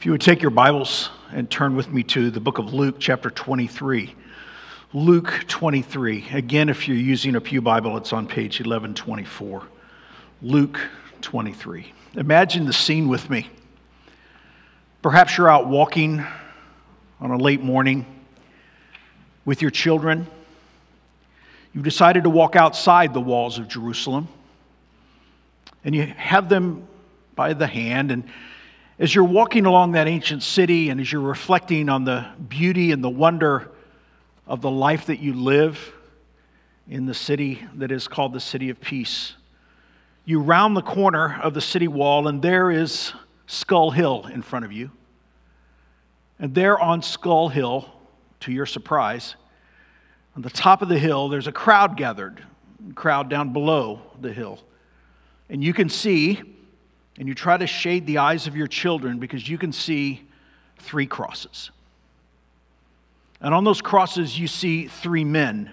If you would take your Bibles and turn with me to the book of Luke, chapter 23. Luke 23. Again, if you're using a Pew Bible, it's on page 1124. Luke 23. Imagine the scene with me. Perhaps you're out walking on a late morning with your children. You've decided to walk outside the walls of Jerusalem, and you have them by the hand and as you're walking along that ancient city and as you're reflecting on the beauty and the wonder of the life that you live in the city that is called the City of Peace, you round the corner of the city wall, and there is Skull Hill in front of you. And there on Skull Hill, to your surprise, on the top of the hill, there's a crowd gathered, a crowd down below the hill. And you can see and you try to shade the eyes of your children because you can see three crosses. And on those crosses, you see three men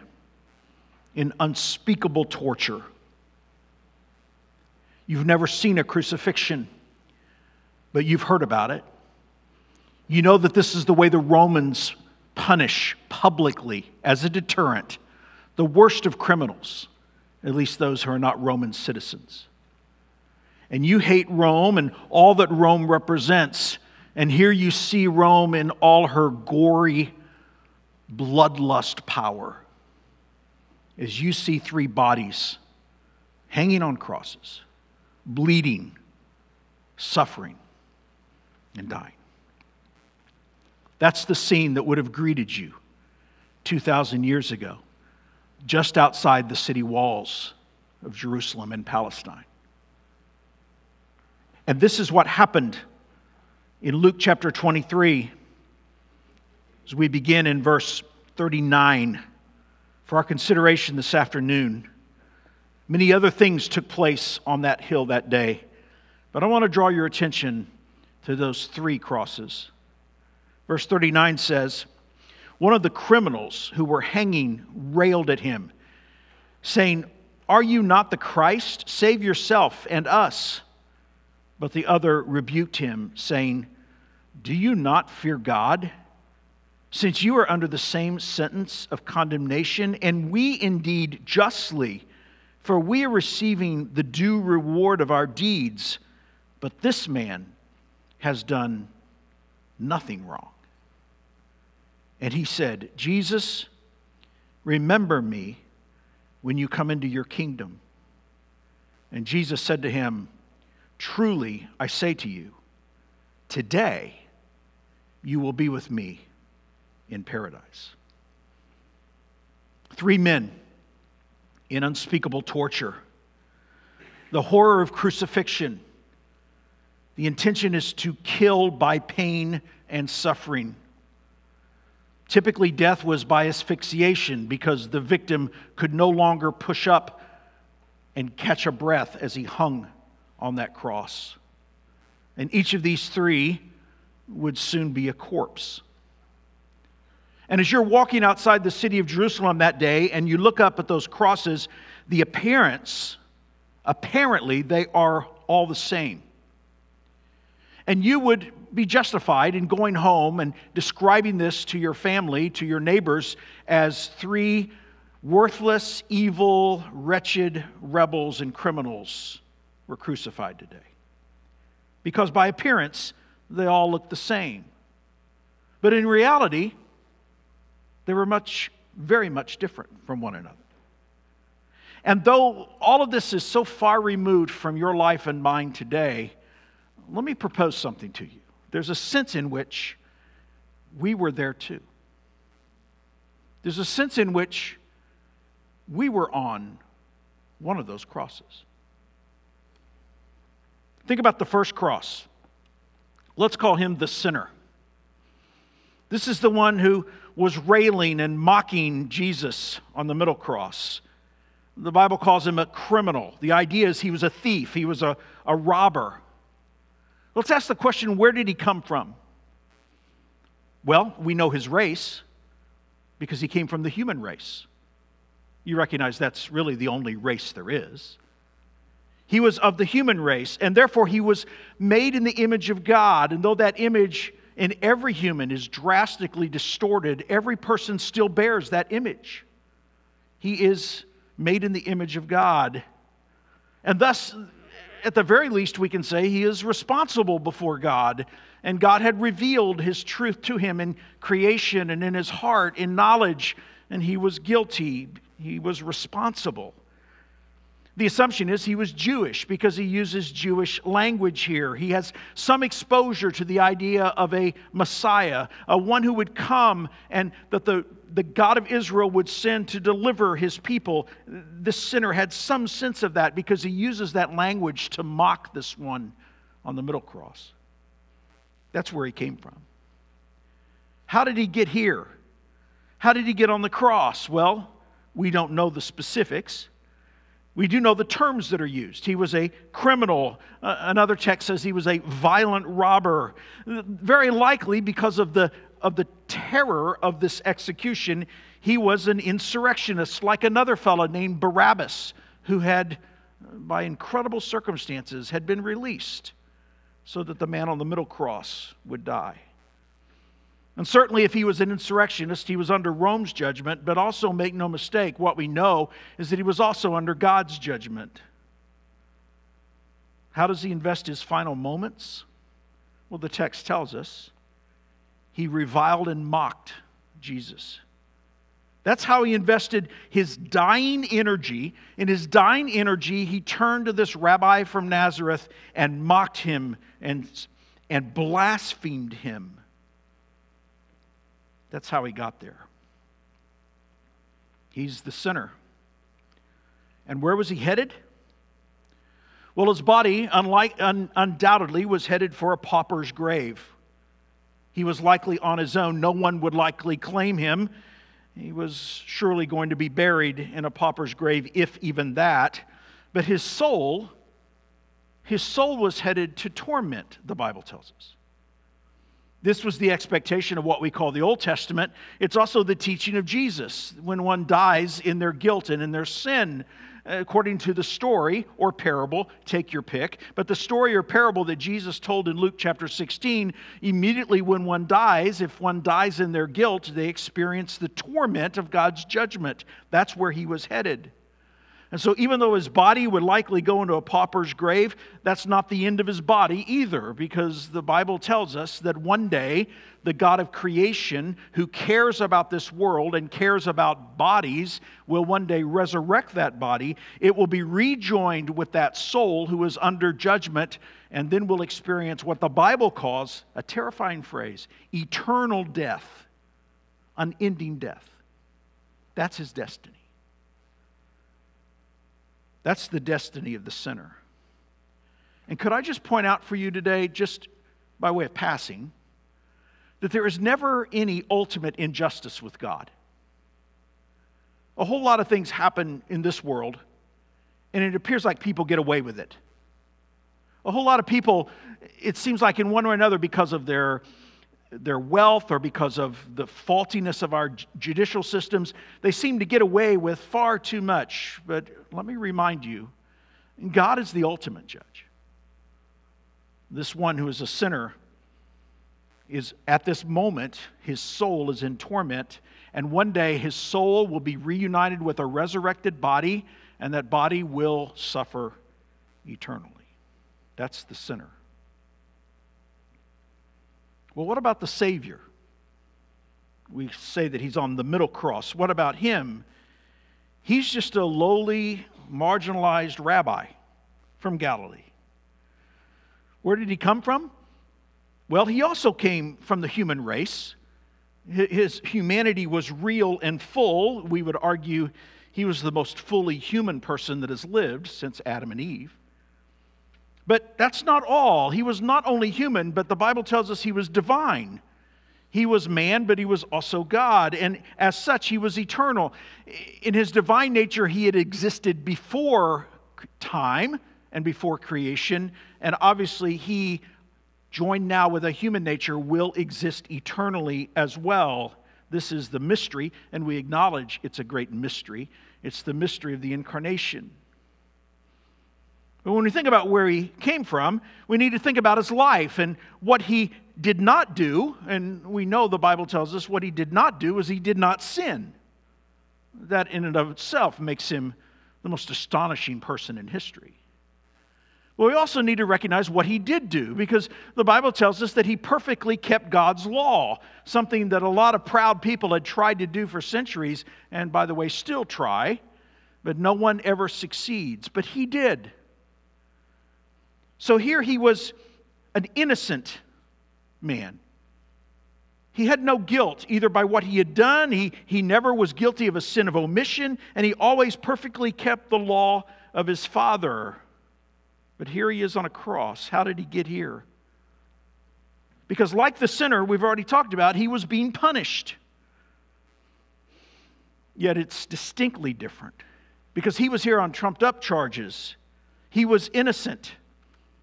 in unspeakable torture. You've never seen a crucifixion, but you've heard about it. You know that this is the way the Romans punish publicly as a deterrent the worst of criminals, at least those who are not Roman citizens and you hate Rome and all that Rome represents. And here you see Rome in all her gory, bloodlust power as you see three bodies hanging on crosses, bleeding, suffering, and dying. That's the scene that would have greeted you 2,000 years ago, just outside the city walls of Jerusalem and Palestine. And this is what happened in Luke chapter 23 as we begin in verse 39 for our consideration this afternoon. Many other things took place on that hill that day, but I want to draw your attention to those three crosses. Verse 39 says, One of the criminals who were hanging railed at him, saying, Are you not the Christ? Save yourself and us. But the other rebuked him, saying, Do you not fear God? Since you are under the same sentence of condemnation, and we indeed justly, for we are receiving the due reward of our deeds, but this man has done nothing wrong. And he said, Jesus, remember me when you come into your kingdom. And Jesus said to him, Truly, I say to you, today you will be with me in paradise. Three men in unspeakable torture, the horror of crucifixion. The intention is to kill by pain and suffering. Typically, death was by asphyxiation because the victim could no longer push up and catch a breath as he hung on that cross. And each of these three would soon be a corpse. And as you're walking outside the city of Jerusalem that day and you look up at those crosses, the appearance, apparently, they are all the same. And you would be justified in going home and describing this to your family, to your neighbors, as three worthless, evil, wretched rebels and criminals were crucified today. Because by appearance, they all looked the same. But in reality, they were much, very much different from one another. And though all of this is so far removed from your life and mine today, let me propose something to you. There's a sense in which we were there too. There's a sense in which we were on one of those crosses. Think about the first cross. Let's call him the sinner. This is the one who was railing and mocking Jesus on the middle cross. The Bible calls him a criminal. The idea is he was a thief, he was a, a robber. Let's ask the question where did he come from? Well, we know his race because he came from the human race. You recognize that's really the only race there is. He was of the human race, and therefore he was made in the image of God. And though that image in every human is drastically distorted, every person still bears that image. He is made in the image of God. And thus, at the very least, we can say he is responsible before God. And God had revealed his truth to him in creation and in his heart, in knowledge, and he was guilty. He was responsible. The assumption is he was Jewish because he uses Jewish language here. He has some exposure to the idea of a Messiah, a one who would come and that the, the God of Israel would send to deliver his people. This sinner had some sense of that because he uses that language to mock this one on the middle cross. That's where he came from. How did he get here? How did he get on the cross? Well, we don't know the specifics. We do know the terms that are used. He was a criminal. Uh, another text says he was a violent robber. Very likely, because of the, of the terror of this execution, he was an insurrectionist, like another fellow named Barabbas, who had, by incredible circumstances, had been released so that the man on the middle cross would die. And certainly, if he was an insurrectionist, he was under Rome's judgment, but also make no mistake, what we know is that he was also under God's judgment. How does he invest his final moments? Well, the text tells us he reviled and mocked Jesus. That's how he invested his dying energy. In his dying energy, he turned to this rabbi from Nazareth and mocked him and, and blasphemed him. That's how he got there. He's the sinner. And where was he headed? Well, his body, unlike, un, undoubtedly, was headed for a pauper's grave. He was likely on his own. No one would likely claim him. He was surely going to be buried in a pauper's grave, if even that. But his soul, his soul was headed to torment, the Bible tells us. This was the expectation of what we call the Old Testament. It's also the teaching of Jesus. When one dies in their guilt and in their sin, according to the story or parable, take your pick, but the story or parable that Jesus told in Luke chapter 16, immediately when one dies, if one dies in their guilt, they experience the torment of God's judgment. That's where he was headed. And so, even though his body would likely go into a pauper's grave, that's not the end of his body either, because the Bible tells us that one day the God of creation, who cares about this world and cares about bodies, will one day resurrect that body. It will be rejoined with that soul who is under judgment, and then will experience what the Bible calls a terrifying phrase eternal death, unending death. That's his destiny. That's the destiny of the sinner. And could I just point out for you today, just by way of passing, that there is never any ultimate injustice with God. A whole lot of things happen in this world, and it appears like people get away with it. A whole lot of people, it seems like in one way or another, because of their their wealth or because of the faultiness of our judicial systems, they seem to get away with far too much. But let me remind you God is the ultimate judge. This one who is a sinner is at this moment, his soul is in torment, and one day his soul will be reunited with a resurrected body, and that body will suffer eternally. That's the sinner. Well, what about the Savior? We say that he's on the middle cross. What about him? He's just a lowly, marginalized rabbi from Galilee. Where did he come from? Well, he also came from the human race. His humanity was real and full. We would argue he was the most fully human person that has lived since Adam and Eve. But that's not all. He was not only human, but the Bible tells us he was divine. He was man, but he was also God. And as such, he was eternal. In his divine nature, he had existed before time and before creation. And obviously, he, joined now with a human nature, will exist eternally as well. This is the mystery, and we acknowledge it's a great mystery. It's the mystery of the incarnation. But when we think about where he came from, we need to think about his life and what he did not do. And we know the Bible tells us what he did not do is he did not sin. That in and of itself makes him the most astonishing person in history. But we also need to recognize what he did do because the Bible tells us that he perfectly kept God's law, something that a lot of proud people had tried to do for centuries, and by the way, still try, but no one ever succeeds. But he did. So here he was an innocent man. He had no guilt, either by what he had done, he, he never was guilty of a sin of omission, and he always perfectly kept the law of his father. But here he is on a cross. How did he get here? Because, like the sinner we've already talked about, he was being punished. Yet it's distinctly different because he was here on trumped up charges. He was innocent.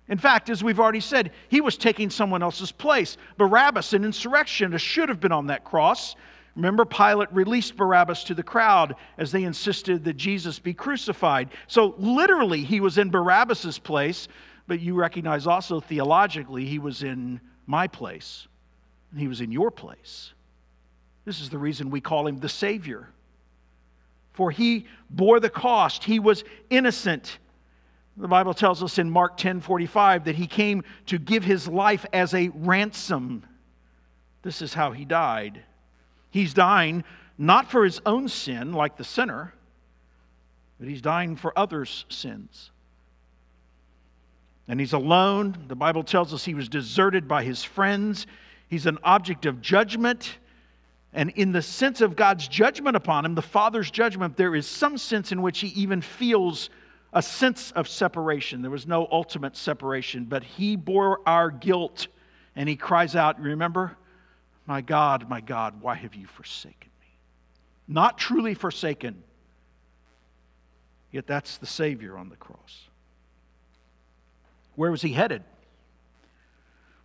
In fact, as we've already said, he was taking someone else's place. Barabbas, an insurrectionist, should have been on that cross. Remember, Pilate released Barabbas to the crowd as they insisted that Jesus be crucified. So, literally, he was in Barabbas's place, but you recognize also theologically, he was in my place, and he was in your place. This is the reason we call him the Savior. For he bore the cost, he was innocent the Bible tells us in Mark 10 45 that he came to give his life as a ransom. This is how he died. He's dying not for his own sin, like the sinner, but he's dying for others' sins. And he's alone. The Bible tells us he was deserted by his friends. He's an object of judgment. And in the sense of God's judgment upon him, the Father's judgment, there is some sense in which he even feels a sense of separation. There was no ultimate separation, but he bore our guilt and he cries out, Remember, my God, my God, why have you forsaken me? Not truly forsaken, yet that's the Savior on the cross. Where was he headed?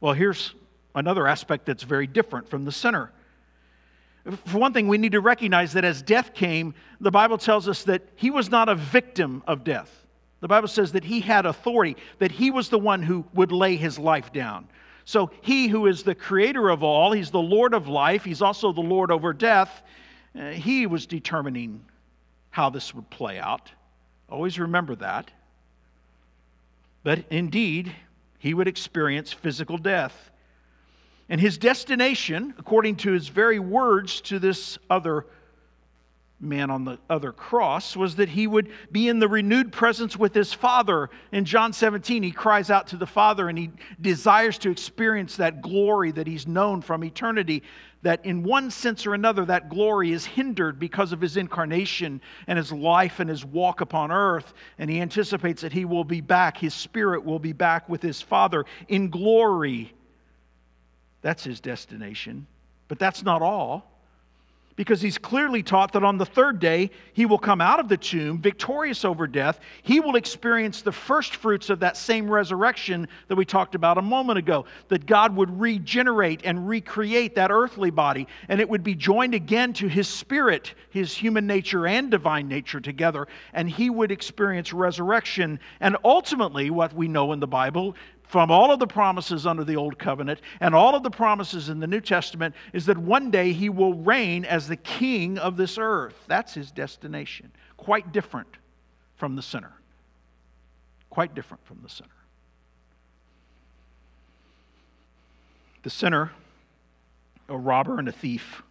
Well, here's another aspect that's very different from the sinner. For one thing, we need to recognize that as death came, the Bible tells us that he was not a victim of death. The Bible says that he had authority, that he was the one who would lay his life down. So he who is the creator of all, he's the Lord of life, he's also the Lord over death, uh, he was determining how this would play out. Always remember that. But indeed, he would experience physical death. And his destination, according to his very words to this other man on the other cross was that he would be in the renewed presence with his Father. In John 17, he cries out to the Father and he desires to experience that glory that he's known from eternity. That in one sense or another, that glory is hindered because of his incarnation and his life and his walk upon earth. And he anticipates that he will be back, his spirit will be back with his Father in glory. That's his destination. But that's not all because he's clearly taught that on the third day he will come out of the tomb victorious over death. He will experience the first fruits of that same resurrection that we talked about a moment ago, that God would regenerate and recreate that earthly body, and it would be joined again to his spirit, his human nature and divine nature together, and he would experience resurrection. And ultimately, what we know in the Bible from all of the promises under the Old Covenant and all of the promises in the New Testament is that one day he will reign as the king of this earth. That's his destination. Quite different from the sinner. Quite different from the sinner. The sinner, a robber and a thief.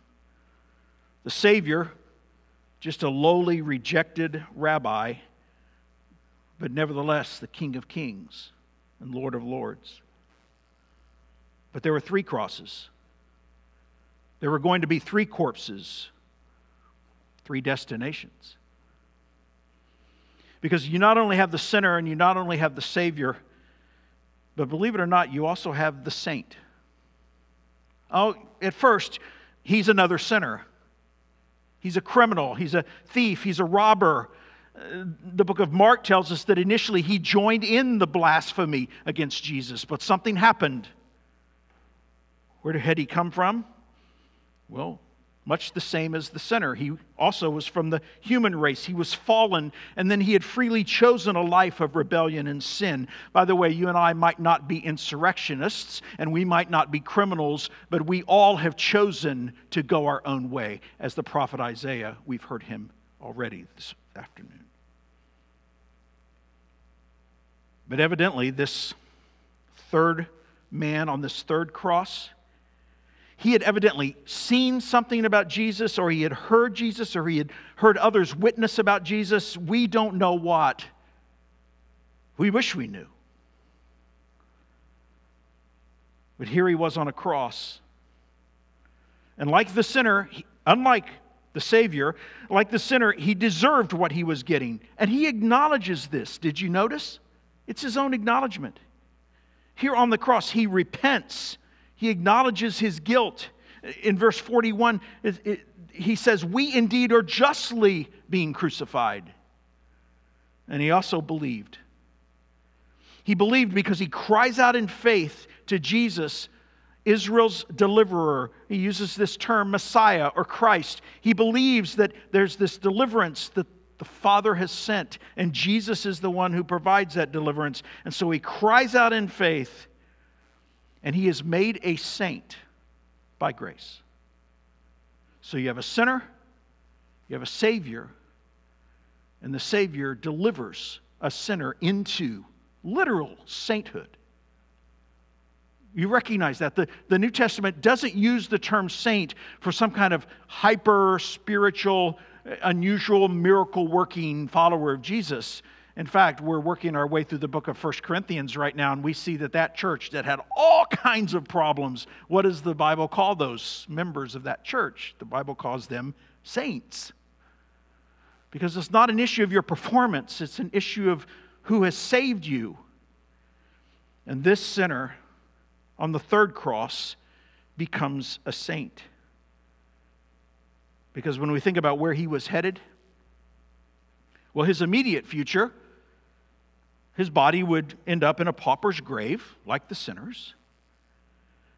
The Savior, just a lowly, rejected rabbi, but nevertheless the King of Kings and Lord of Lords. But there were three crosses. There were going to be three corpses, three destinations. Because you not only have the sinner and you not only have the Savior, but believe it or not, you also have the saint. Oh, at first, he's another sinner. He's a criminal, he's a thief, he's a robber, the book of Mark tells us that initially he joined in the blasphemy against Jesus, but something happened. Where had he come from? Well, much the same as the sinner. He also was from the human race. He was fallen, and then he had freely chosen a life of rebellion and sin. By the way, you and I might not be insurrectionists, and we might not be criminals, but we all have chosen to go our own way. As the prophet Isaiah, we've heard him already this afternoon. But evidently, this third man on this third cross, he had evidently seen something about Jesus, or he had heard Jesus, or he had heard others witness about Jesus. We don't know what. We wish we knew. But here he was on a cross. And like the sinner, unlike the Savior, like the sinner, he deserved what he was getting. And he acknowledges this. Did you notice? It's his own acknowledgement. Here on the cross, he repents, he acknowledges his guilt. In verse 41, it, it, he says, We indeed are justly being crucified. And he also believed. He believed because he cries out in faith to Jesus, Israel's deliverer. He uses this term, Messiah or Christ. He believes that there's this deliverance that the Father has sent, and Jesus is the one who provides that deliverance. And so he cries out in faith, and he is made a saint by grace. So you have a sinner, you have a Savior, and the Savior delivers a sinner into literal sainthood. You recognize that. The, the New Testament doesn't use the term saint for some kind of hyper spiritual unusual miracle working follower of Jesus. In fact, we're working our way through the book of First Corinthians right now, and we see that that church that had all kinds of problems, what does the Bible call those members of that church? The Bible calls them saints. Because it's not an issue of your performance, it's an issue of who has saved you. And this sinner on the third cross becomes a saint. Because when we think about where he was headed, well, his immediate future, his body would end up in a pauper's grave, like the sinners.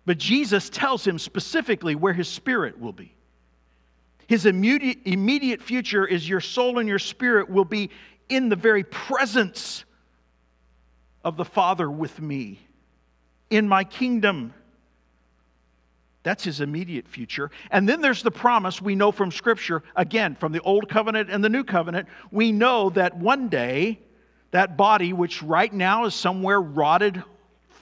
But Jesus tells him specifically where his spirit will be. His immediate, future is your soul and your spirit will be in the very presence of the Father with me, in my kingdom. That's his immediate future. And then there's the promise we know from Scripture, again, from the Old Covenant and the New Covenant. We know that one day, that body, which right now is somewhere rotted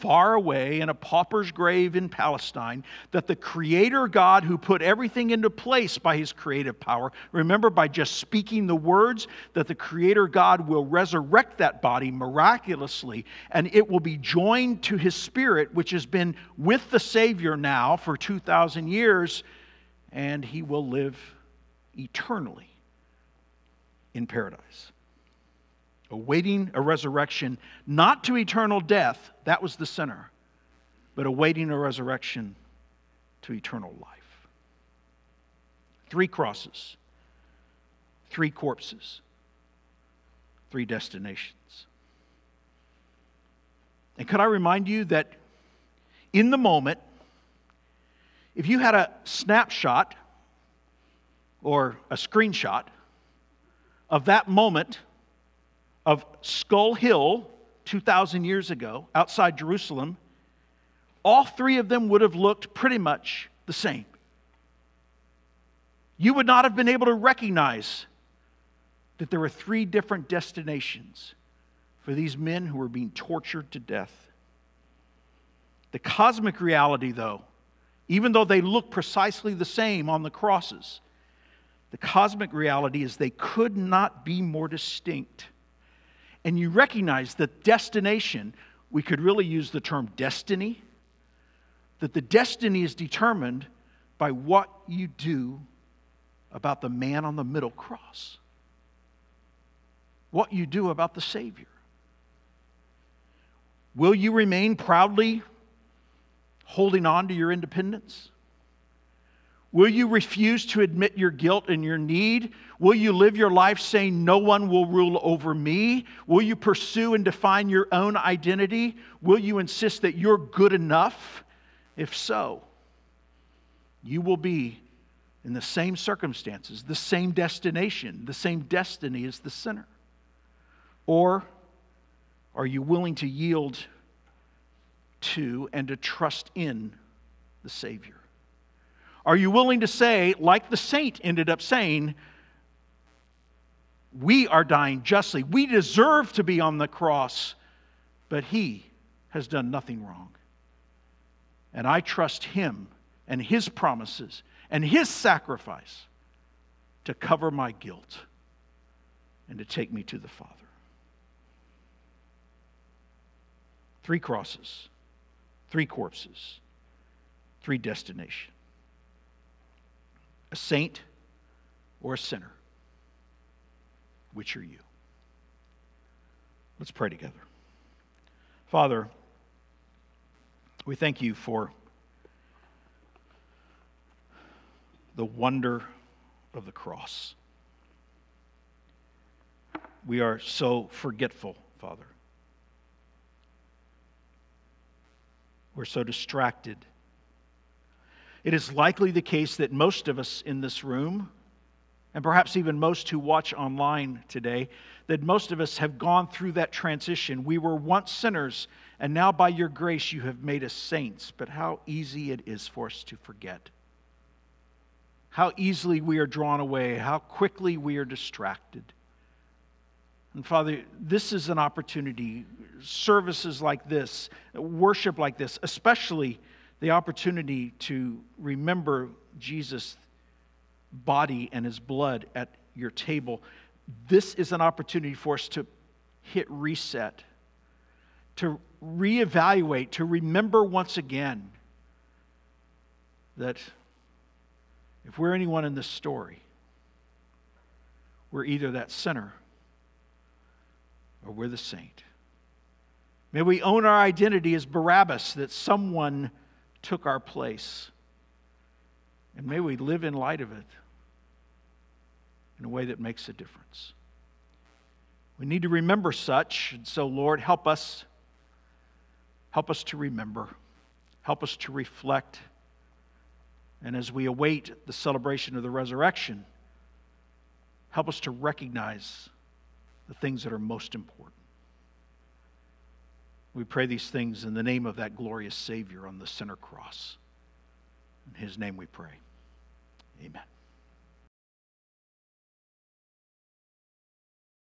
far away in a pauper's grave in Palestine, that the Creator God who put everything into place by His creative power, remember by just speaking the words, that the Creator God will resurrect that body miraculously and it will be joined to His Spirit, which has been with the Savior now for 2,000 years, and He will live eternally in paradise awaiting a resurrection, not to eternal death, that was the sinner, but awaiting a resurrection to eternal life. Three crosses, three corpses, three destinations. And could I remind you that in the moment, if you had a snapshot or a screenshot of that moment of Skull Hill 2,000 years ago outside Jerusalem, all three of them would have looked pretty much the same. You would not have been able to recognize that there were three different destinations for these men who were being tortured to death. The cosmic reality, though, even though they look precisely the same on the crosses, the cosmic reality is they could not be more distinct and you recognize that destination, we could really use the term destiny, that the destiny is determined by what you do about the man on the middle cross, what you do about the Savior. Will you remain proudly holding on to your independence? Will you refuse to admit your guilt and your need? Will you live your life saying, No one will rule over me? Will you pursue and define your own identity? Will you insist that you're good enough? If so, you will be in the same circumstances, the same destination, the same destiny as the sinner? Or are you willing to yield to and to trust in the Savior? Are you willing to say, like the saint ended up saying, we are dying justly. We deserve to be on the cross, but He has done nothing wrong. And I trust Him and His promises and His sacrifice to cover my guilt and to take me to the Father. Three crosses, three corpses, three destinations a saint or a sinner. Which are you? Let's pray together. Father, we thank you for the wonder of the cross. We are so forgetful, Father. We're so distracted. It is likely the case that most of us in this room, and perhaps even most who watch online today, that most of us have gone through that transition. We were once sinners, and now by your grace you have made us saints. But how easy it is for us to forget. How easily we are drawn away, how quickly we are distracted. And Father, this is an opportunity, services like this, worship like this, especially the opportunity to remember Jesus' body and his blood at your table. This is an opportunity for us to hit reset, to reevaluate, to remember once again that if we're anyone in this story, we're either that sinner or we're the saint. May we own our identity as Barabbas, that someone took our place. And may we live in light of it in a way that makes a difference. We need to remember such, and so, Lord, help us. Help us to remember. Help us to reflect. And as we await the celebration of the resurrection, help us to recognize the things that are most important. We pray these things in the name of that glorious Savior on the center cross. In his name we pray. Amen.